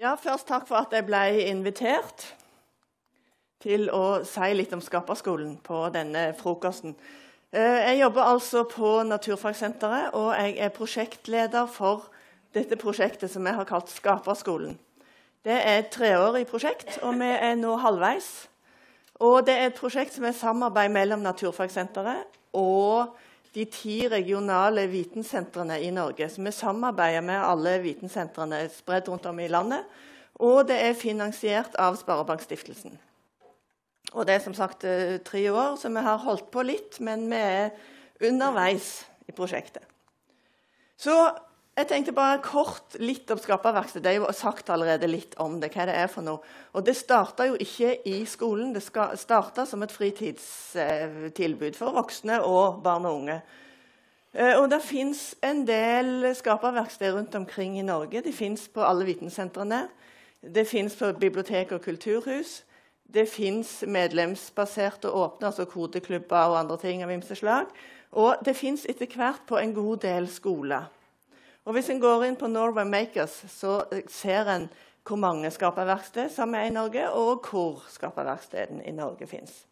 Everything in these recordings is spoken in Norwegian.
Ja, Først takk for at jeg ble invitert til å si litt om Skaperskolen på denne frokosten. Eh, jeg jobber altså på Naturfagsenteret, og jeg er prosjektleder for dette prosjektet som jeg har kalt Skaperskolen. Det er et treårig prosjekt, og vi er nå halvveis. Og det er et prosjekt som er samarbeid mellom Naturfagsenteret og de ti regionale vitensentrene i Norge. Så vi samarbeider med alle vitensentrene spredt rundt om i landet. Og det er finansiert av Sparebankstiftelsen. Og det er som sagt eh, tre år, så vi har holdt på litt, men vi er underveis i prosjektet. Så jeg tenkte bare kort litt om Skaperverksted. Det er jo sagt allerede litt om det. hva det er for noe. Og Det starta jo ikke i skolen. Det starta som et fritidstilbud for voksne og barn og unge. Eh, og Det fins en del skaperverksteder rundt omkring i Norge. De fins på alle vitensentrene. Det fins på bibliotek og kulturhus. Det fins medlemsbaserte åpne, altså kodeklubber og andre ting av ymse slag. Og det fins etter hvert på en god del skoler. Og Hvis en går inn på Norway Makers, så ser en hvor mange skaperverksted som er i Norge, og hvor skaperverkstedene i Norge fins.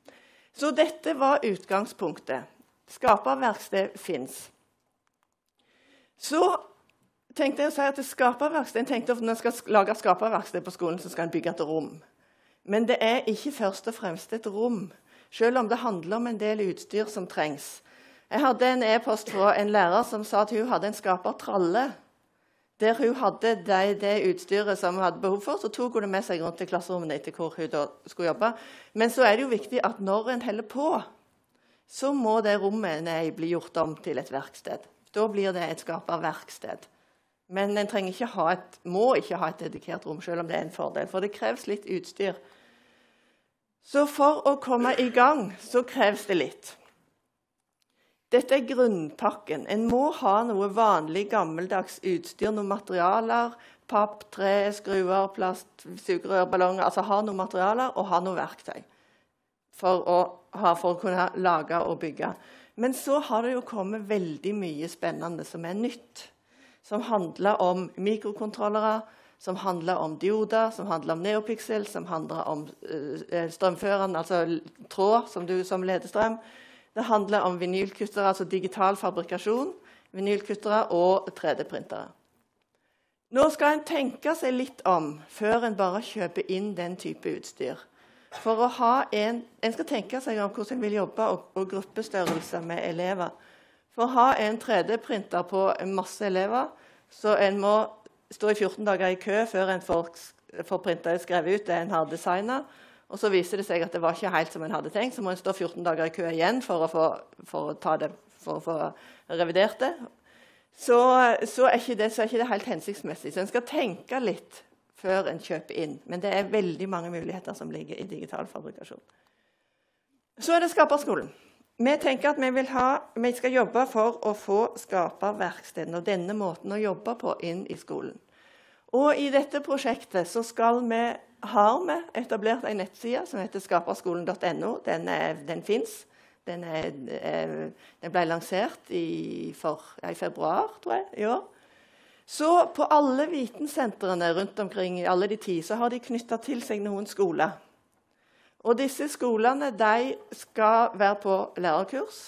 Så dette var utgangspunktet. Skaperverksted fins. Så tenkte jeg å si at skaperverksted, jeg tenkte at Når en skal lage skaperverksted på skolen, så skal en bygge et rom. Men det er ikke først og fremst et rom, selv om det handler om en del utstyr som trengs. Jeg hadde en e-post fra en lærer som sa at hun hadde en skapertralle. Der hun hadde det, det, utstyret som hun hadde behov for, så tok hun det med seg rundt til klasserommene etter hvor hun skulle jobbe. Men så er det jo viktig at når en holder på, så må det rommet nei, bli gjort om til et verksted. Da blir det et skaperverksted. Men en ikke et, må ikke ha et dedikert rom, selv om det er en fordel. For det kreves litt utstyr. Så for å komme i gang så kreves det litt. Dette er grunnpakken. En må ha noe vanlig, gammeldags utstyr, noen materialer. Papp, tre, skruer, plast, sugerør, ballonger. Altså ha noen materialer og ha noe verktøy for å, ha, for å kunne lage og bygge. Men så har det jo kommet veldig mye spennende som er nytt. Som handler om mikrokontrollere, som handler om dioder, som handler om neopiksel, som handler om uh, strømføreren, altså tråd som, du, som leder strøm det handler om vinylkuttere, altså digital fabrikasjon, vinylkuttere og 3D-printere. Nå skal en tenke seg litt om før en bare kjøper inn den type utstyr. For en, en skal tenke seg om hvordan en vil jobbe, og, og gruppestørrelse med elever. For å ha en 3D-printer på masse elever, så en må stå i 14 dager i kø før en får, får printa og skrevet ut det en har designa. Og så viser det seg at det var ikke helt som en hadde tenkt. Så må en stå 14 dager i kø igjen for å få, for å det, for å få revidert det. Så, så, er det, så, er ikke det, helt hensiktsmessig. Så en skal tenke litt før en kjøper inn. Men det er veldig mange muligheter som ligger i digital fabrikasjon. Så er det Skaperskolen. Vi tenker at vi, ha, vi skal jobbe for å få skaperverkstedene og denne måten å jobbe på inn i skolen. Og I dette prosjektet så skal vi har vi etablert en nettside som heter skaperskolen.no. Den, den fins. Den, den, ble lansert i, for, i, februar, tror jeg, i år. Så på alle vitensentrene rundt omkring i alle de ti, så har de knytta til seg noen skoler. Og disse skolene de skal være på lærerkurs.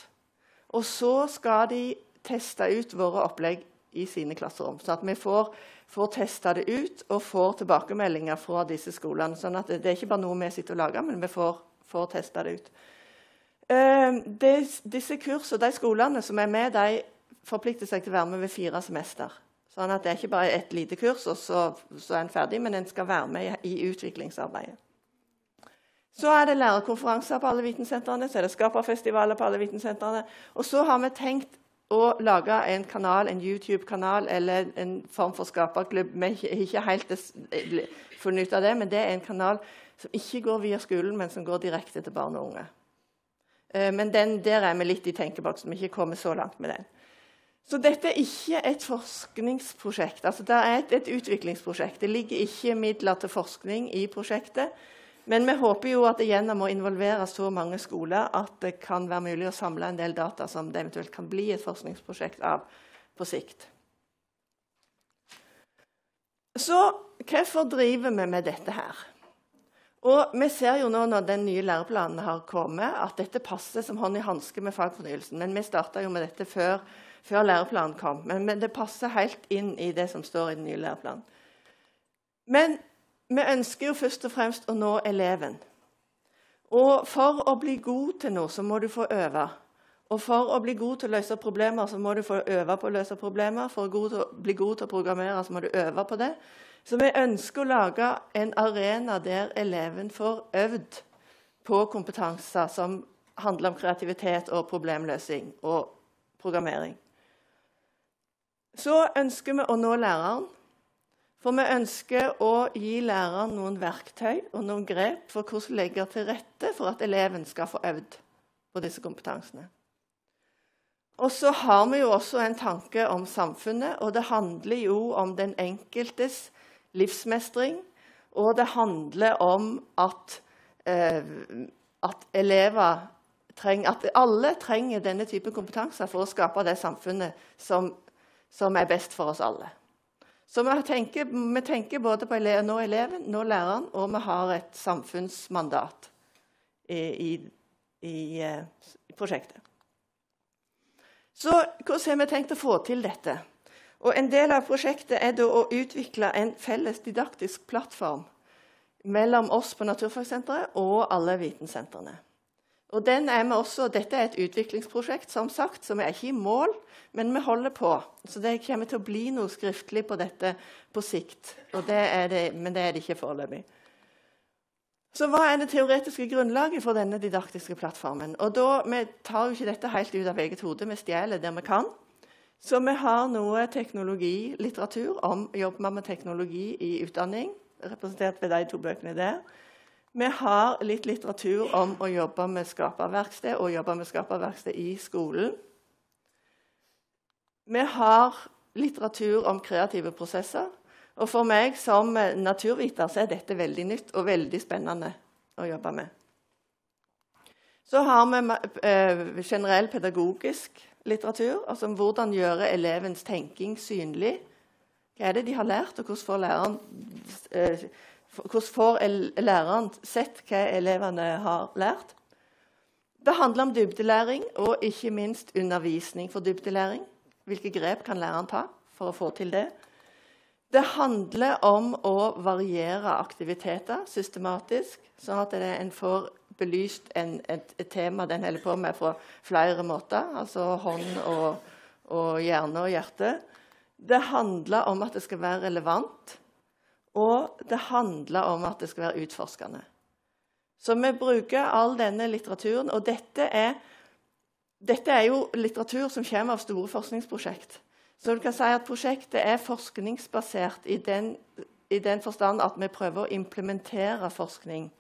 Og så skal de teste ut våre opplegg i sine klasserom. Så at vi får får testa det ut og får tilbakemeldinger fra disse skolene. sånn at det, er ikke bare noe vi sitter og lager, men vi får, får testa det ut. Uh, de, disse kursene de skolene som er med, de forplikter seg til å være med ved fire semester. Sånn at Det er ikke bare et lite kurs, og så, så er en ferdig, men en skal være med i, i utviklingsarbeidet. Så er det lærerkonferanser på alle vitensentrene, så er det skaperfestivaler på alle vitensentrene. Og så har vi tenkt å lage en kanal, en YouTube-kanal eller en form for skaperklubb. Vi har ikke helt funnet ut av det, men det er en kanal som ikke går via skolen, men som går direkte til barn og unge. Eh, men den, der er vi litt i tenkeboksen. Vi ikke kommet så langt med den. Så dette er ikke et forskningsprosjekt. Altså, det er et, et utviklingsprosjekt. Det ligger ikke midler til forskning i prosjektet. Men vi håper jo at gjennom å involvere så mange skoler at det kan være mulig å samle en del data som det eventuelt kan bli et forskningsprosjekt av på sikt. Så hvorfor driver vi med dette her? Og Vi ser jo nå når den nye læreplanen har kommet, at dette passer som hånd i hanske med fagfornyelsen. Men vi starta jo med dette før, før læreplanen kom. Men, men, det passer helt inn i det som står i den nye læreplanen. Men vi ønsker jo først og fremst å nå eleven. Og for å bli god til noe, så må du få øve. Og for å bli god til å løse problemer, så må du få øve på å løse problemer. For å bli god til å programmere, så må du øve på det. Så vi ønsker å lage en arena der eleven får øvd på kompetanser som handler om kreativitet og problemløsning og programmering. Så ønsker vi å nå læreren. For vi ønsker å gi læreren noen verktøy og noen grep for hvordan legge til rette for at eleven skal få øvd på disse kompetansene. Og så har vi jo også en tanke om samfunnet, og det handler jo om den enkeltes livsmestring. Og det handler om at, eh, at elever trenger, at alle trenger denne type kompetanse for å skape det samfunnet som, som er best for oss alle. Så vi tenker, vi tenker både på eleven, nå eleven, nå læreren, og vi har et samfunnsmandat i, i, i, eh, prosjektet. Så hvordan har vi tenkt å få til dette? Og En del av prosjektet er å utvikle en felles didaktisk plattform mellom oss på Naturfagsenteret og alle vitensentrene. Og den er vi også, Dette er et utviklingsprosjekt, som sagt, så vi er ikke i mål, men vi holder på. Så det kommer til å bli noe skriftlig på dette på sikt. Det det, men det er det ikke foreløpig. Så hva er det teoretiske grunnlaget for denne didaktiske plattformen? Og da, Vi tar jo ikke dette helt ut av eget hode, vi stjeler der vi kan. Så vi har noe teknologilitteratur om jobber med teknologi i utdanning, representert ved de to bøkene der. Vi har litt litteratur om å jobbe med skaperverksted og jobbe med skaperverksted i skolen. Vi har litteratur om kreative prosesser. Og for meg som naturviter så er dette veldig nytt og veldig spennende å jobbe med. Så har vi eh, generell pedagogisk litteratur. Altså om hvordan gjøre elevens tenking synlig. Hva er det de har lært, og hvordan får læreren, eh, hvordan får læreren sett hva elevene har lært? Det handler om dybdelæring og ikke minst undervisning for dybdelæring. Hvilke grep kan læreren ta for å få til det? Det handler om å variere aktiviteter systematisk, sånn at en får belyst en, et, et, tema den holder på med fra flere måter. Altså hånd og, og hjerne og hjerte. Det handler om at det skal være relevant, og det handler om at det skal være utforskende. Så vi bruker all denne litteraturen, og dette er, dette er jo litteratur som kommer av store forskningsprosjekt. Så du kan si at prosjektet er forskningsbasert i den, i den forstand at vi prøver å implementere forskning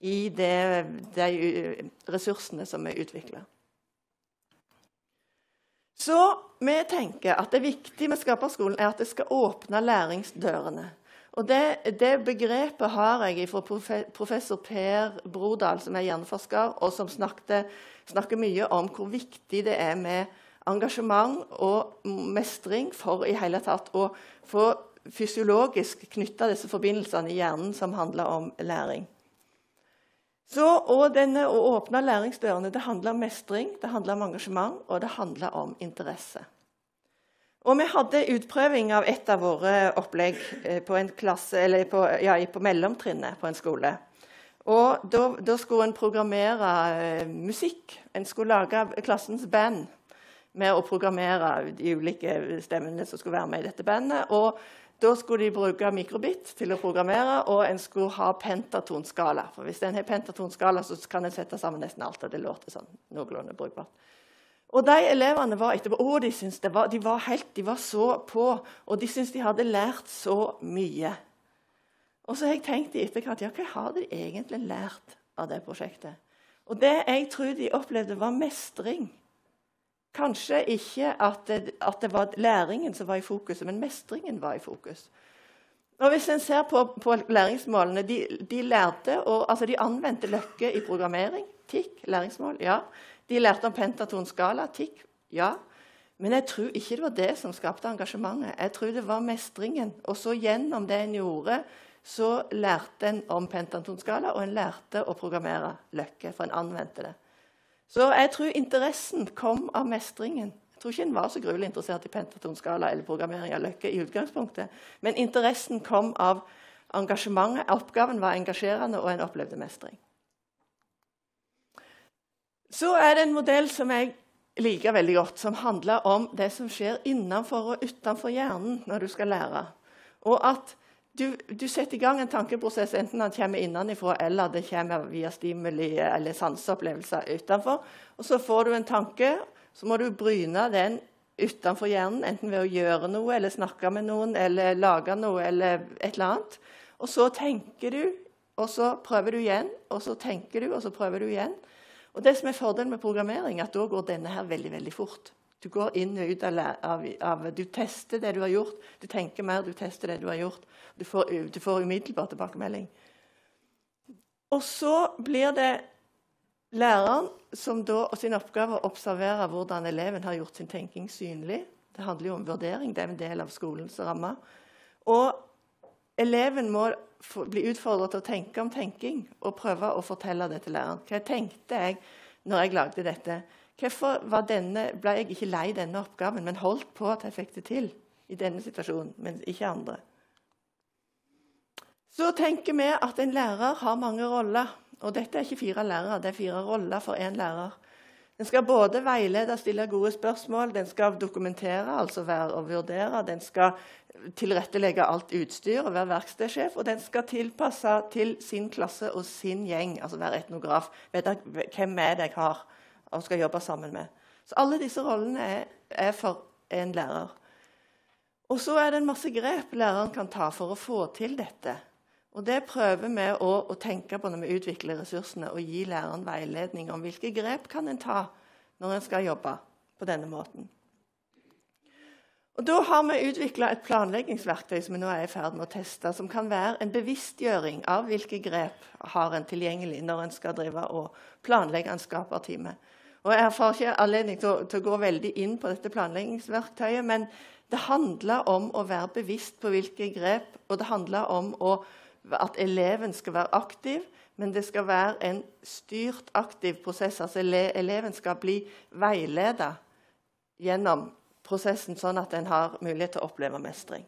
i det, de ressursene som vi utvikler. Så vi tenker at det viktige med Skaperskolen er at det skal åpne læringsdørene. Og det, det begrepet har jeg fra professor Per Brodal, som er hjerneforsker, og som snakket, snakker mye om hvor viktig det er med engasjement og mestring for i hele tatt å få fysiologisk knytta disse forbindelsene i hjernen som handler om læring. Så, og denne Å åpne læringsdørene det handler om mestring, det handler om engasjement og det handler om interesse. Og Vi hadde utprøving av et av våre opplegg eh, på, klasse, på, ja, på mellomtrinnet på en skole. Og da, da, skulle en programmere uh, musikk. En skulle lage klassens band med å programmere de ulike stemmene som skulle være med i dette bandet. Og da skulle de bruke mikrobit til å programmere, og en skulle ha pentatonskala. For hvis en har pentatonskala, så kan en sette sammen nesten alt, og det låter sånn noenlunde brukbart. Og de elevene var etterpå, å, de, var, de, var helt, de var så på, og de syntes de hadde lært så mye. Og så har jeg tenkt i etterkant ja, hva har de egentlig lært av det prosjektet? Og det jeg tror de opplevde, var mestring. Kanskje ikke at det, at det, var læringen som var i fokus, men mestringen var i fokus. Og Hvis en ser på, på læringsmålene de, de, lærte, og, altså de anvendte Løkke i programmering. TIK, Læringsmål. Ja. De lærte om pentatonskala. Tikk. Ja. Men jeg tror ikke det var det som skapte engasjementet. Jeg tror det var mestringen. Og så gjennom det en gjorde, så lærte en om pentatonskala, og en lærte å programmere løkke, for en anvendte det. Så jeg tror interessen kom av mestringen. Jeg tror ikke en var så gruelig interessert i pentatonskala eller programmering av løkke i utgangspunktet, men interessen kom av engasjementet. Oppgaven var engasjerende, og en opplevde mestring. Så er det en modell som jeg liker veldig godt, som handler om det som skjer innenfor og utenfor hjernen når du skal lære. Og at du, du, setter i gang en tankeprosess, enten den kommer innenfra eller det kommer via stimuli eller sanseopplevelser utenfor. Og så får du en tanke, så må du bryne den utenfor hjernen, enten ved å gjøre noe eller snakke med noen eller lage noe eller et eller annet. Og så tenker du, og så prøver du igjen, og så tenker du, og så prøver du igjen. Og det som er Fordelen med programmering, er at da går denne her veldig veldig fort. Du går inn og ut av, av, av, Du tester det du har gjort. Du tenker mer, du tester det du har gjort. Du får, du får umiddelbar tilbakemelding. Og så blir det læreren som da, og sin oppgave å observere hvordan eleven har gjort sin tenking synlig. Det handler jo om vurdering. Det er en del av skolens ramme. Og eleven må bli utfordret til å tenke om tenking og prøve å fortelle det til læreren. Hva tenkte jeg når jeg lagde dette? Hvorfor denne, ble jeg ikke lei denne oppgaven, men holdt på at jeg fikk det til i denne situasjonen, men ikke andre? Så tenker vi at en lærer har mange roller. Og dette er ikke fire lærere, det er fire roller for én lærer. Den skal både veilede og stille gode spørsmål, den skal dokumentere, altså være og vurdere, den skal tilrettelegge alt utstyr og være verkstedsjef, og den skal tilpasse til sin klasse og sin gjeng, altså være etnograf. Vite hvem er det jeg har og skal jobbe sammen med. Så alle disse rollene er, er for en lærer. Og så er det en masse grep læreren kan ta for å få til dette. Og Det prøver vi å, å, tenke på når vi utvikler ressursene, og gi læreren veiledning om hvilke grep kan en ta når en skal jobbe på denne måten. Og Da har vi utvikla et planleggingsverktøy som vi nå er i ferd med å teste, som kan være en bevisstgjøring av hvilke grep har en tilgjengelig når en skal drive og planlegge en skapertime. Og Jeg får ikke anledning til å, til å gå veldig inn på dette planleggingsverktøyet, men det handler om å være bevisst på hvilke grep, og det handler om å at eleven skal være aktiv, men det skal være en styrt, aktiv prosess. Altså eleven skal bli veiledet gjennom prosessen, sånn at en har mulighet til å oppleve mestring.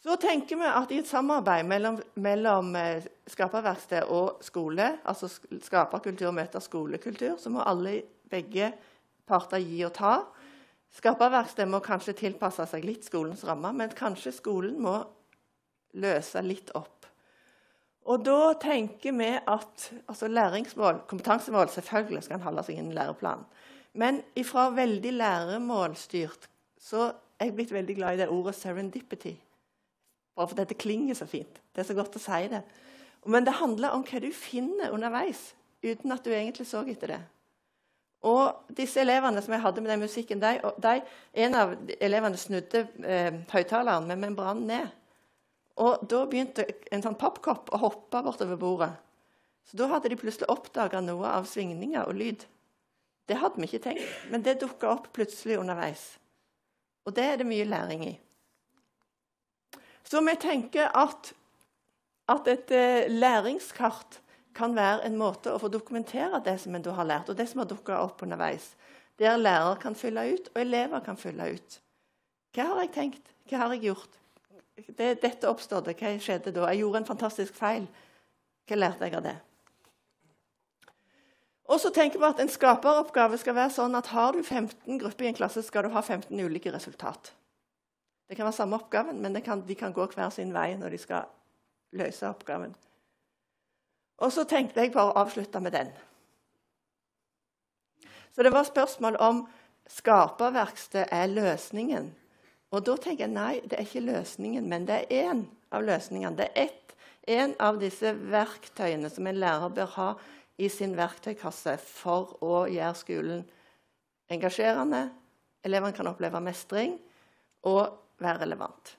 Så tenker vi at i et samarbeid mellom, mellom eh, skaperverksted og skole, altså skaperkultur møter skolekultur, så må alle, begge parter gi og ta. Skaperverksted må kanskje tilpasse seg litt skolens rammer, men kanskje skolen må løse litt opp. Og da tenker vi at altså læringsmål, kompetansemål selvfølgelig skal en holde seg innen læreplanen. Men ifra veldig læremålstyrt så er jeg blitt veldig glad i det ordet 'serendipity'. Bare for dette klinger så fint. Det er så godt å si det. Men det handler om hva du finner underveis, uten at du egentlig så etter det. Og disse elevene som jeg hadde med den musikken, de, de, En av elevene snudde eh, høyttaleren med membranen ned. Og Da begynte en sånn pappkopp å hoppe bortover bordet. Så Da hadde de plutselig oppdaga noe av svingninger og lyd. Det hadde vi ikke tenkt, men det dukka opp plutselig underveis. Og det er det mye læring i. Så vi tenker at, at et eh, læringskart kan være en måte å få dokumentere det som en har lært, og det som har dukka opp underveis. Der lærer kan fylle ut, og elever kan fylle ut. Hva har jeg tenkt? Hva har jeg gjort? Det, dette oppstod. Hva skjedde da? Jeg gjorde en fantastisk feil. Hva lærte jeg av det? Og så tenker vi at En skaperoppgave skal være sånn at har du 15 grupper i en klasse, skal du ha 15 ulike resultat. Det kan være samme oppgaven, men kan, de kan gå hver sin vei når de skal løse oppgaven. Og så tenkte jeg bare å avslutte med den. Så det var spørsmål om skaperverksted er løsningen og da tenker jeg nei, det er ikke løsningen, men det er én av løsningene. Det er ett, en av disse verktøyene som en lærer bør ha i sin verktøykasse for å gjøre skolen engasjerende, elevene kan oppleve mestring og være relevant.